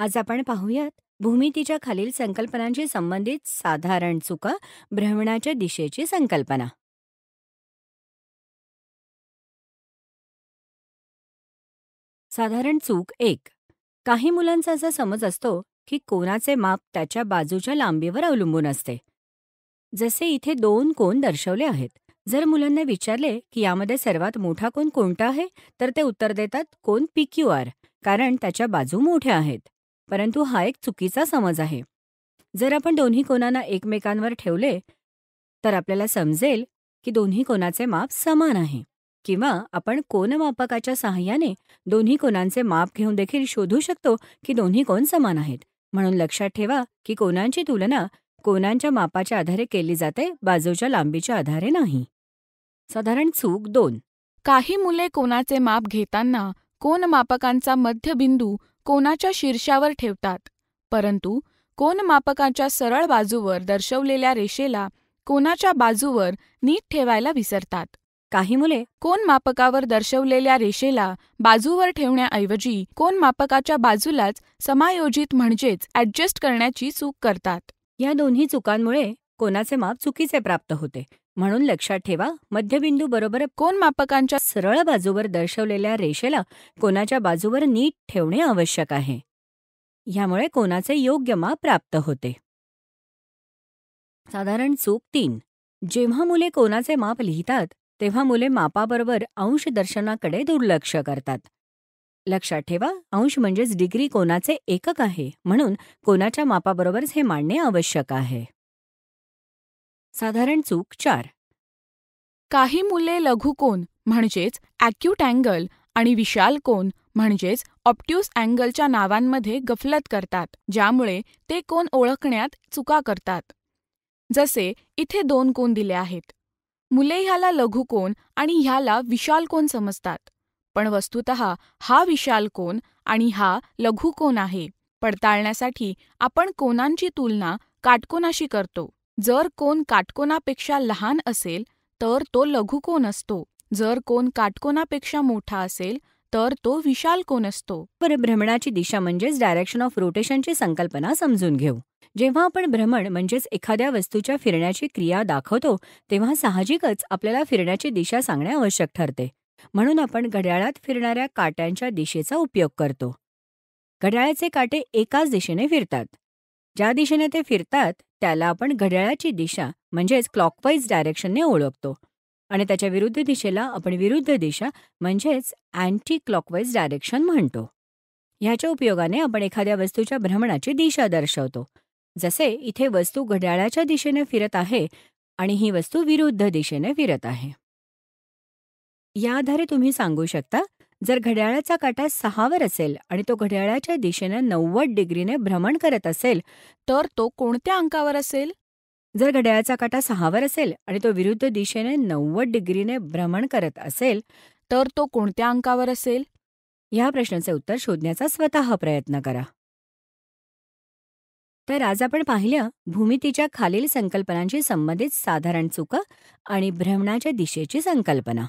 आज आपण पाहूयात भूमितीच्या खालील संकल्पनांशी संबंधित साधारण चुका भ्रमणाच्या दिशेची संकल्पना. साधारण चूक एक. काही मुलांचा असा समज असतो की कोणाचे माप त्याच्या बाजूच्या लांबीवर अवलंबून असते. जसे इथे दोन कोण दर्शवले आहेत. जर मुलांना विचारले की यामध्ये सर्वात मोठा कोण कोणता आहे तर ते उत्तर देतात कोण पी क्यू आर कारण त्याच्या बाजू मोठ्या आहेत. परंतु हा एक चुकीचा समज आहे. जर आपण दोन्ही कोणांना एकमेकांवर ठेवले तर आपल्याला समजेल की दोन्ही कोणाचे माप समान आहे किंवा आपण कोनमापकाच्या सहाय्याने दोन्ही कोणांचे माप घेऊन देखील शोधू शकतो की दोन्ही कोण समान आहेत. म्हणून लक्षात ठेवा की कोणांची तुलना कोणांच्या मापाच्या आधारे केली जाते बाजूच्या लांबीच्या आधारे नाही. साधारण चूक दोन. काही मुले कोणाचे माप घेताना कोन मापकांचा मध्यबिंदू कोणाच्या शीर्षावर ठेवतात. परंतु कोन मापकाच्या सरळ बाजूवर दर्शवलेल्या रेषेला कोणाच्या बाजूवर नीट ठेवायला विसरतात. काही मुले कोन मापकावर दर्शवलेल्या रेषेला बाजूवर ठेवण्याऐवजी कोन मापकाच्या बाजूलाच समायोजित म्हणजेच ॲडजस्ट करण्याची चूक करतात. या दोन्ही चुकांमुळे कोणाचे माप चुकीचे प्राप्त होते. म्हणून लक्षात ठेवा मध्यबिंदू बरोबर कोन मापकांच्या सरळ बाजूवर दर्शवलेल्या रेषेला कोणाच्या बाजूवर नीट ठेवणे आवश्यक आहे. ह्यामुळे कोणाचे योग्य माप प्राप्त होते. साधारण चूक तीन. जेव्हा मुले कोणाचे माप लिहितात तेव्हा मुले मापाबरोबर अंश दर्शनाकडे दुर्लक्ष करतात. लक्षात ठेवा अंश म्हणजेच डिग्री कोणाचे एकक आहे म्हणून कोणाच्या मापाबरोबरच हे मांडणे आवश्यक आहे. साधारण चूक चार. काही मुले लघुकोन म्हणजेच ॲक्यूट अँगल आणि विशाल कोन म्हणजेच ऑप्ट्यूस अँगलच्या नावांमध्ये गफलत करतात ज्यामुळे ते कोन ओळखण्यात चुका करतात. जसे इथे दोन कोन दिले आहेत. मुले ह्याला लघुकोन आणि ह्याला विशाल कोन समजतात पण वस्तुत हा विशाल कोन आणि हा लघुकोन आहे पडताळण्यासाठी आपण कोनांची तुलना काटकोनाशी करतो. जर कोन काटकोनापेक्षा लहान असेल तर तो लघुकोन असतो? जर कोन काटकोनापेक्षा मोठा असेल तर तो विशाल कोन असतो? भ्रमणाची दिशा म्हणजेच डायरेक्शन ऑफ रोटेशनची संकल्पना समजून घेऊ. जेव्हा आपण भ्रमण म्हणजेच एखाद्या वस्तूच्या फिरण्याची क्रिया दाखवतो तेव्हा साहजिकच आपल्याला फिरण्याची दिशा सांगणे आवश्यक ठरते. म्हणून आपण घड्याळात फिरणाऱ्या काट्यांच्या दिशेचा उपयोग करतो. घड्याळाचे काटे एकाच दिशेने फिरतात. ज्या दिशेने ते फिरतात त्याला आपण घड्याळाची दिशा म्हणजेच क्लॉकवाईज डायरेक्शनने ओळखतो. आणि त्याच्या विरुद्ध दिशेला आपण विरुद्ध दिशा म्हणजेच अँटी क्लॉकवाईज डायरेक्शन म्हणतो. ह्याच्या उपयोगाने आपण एखाद्या वस्तूच्या भ्रमणाची दिशा दर्शवतो. जसे इथे वस्तू घड्याळाच्या दिशेने फिरत आहे आणि ही वस्तू विरुद्ध दिशेने फिरत आहे. या आधारे तुम्ही सांगू शकता जर घड्याळाचा काटा सहावर असेल आणि तो घड्याळाच्या दिशेने नव्वद डिग्रीने भ्रमण करत असेल तर तो कोणत्या अंकावर असेल? जर घड्याळाचा काटा सहावर असेल आणि तो विरुद्ध दिशेने नव्वद डिग्रीने भ्रमण करत असेल तर तो कोणत्या अंकावर असेल? ह्या प्रश्नाचे उत्तर शोधण्याचा स्वतः प्रयत्न करा. तर आज आपण पाहिलं भूमितीच्या खालील संकल्पनांशी संबंधित साधारण चुका आणि भ्रमणाच्या दिशेची संकल्पना.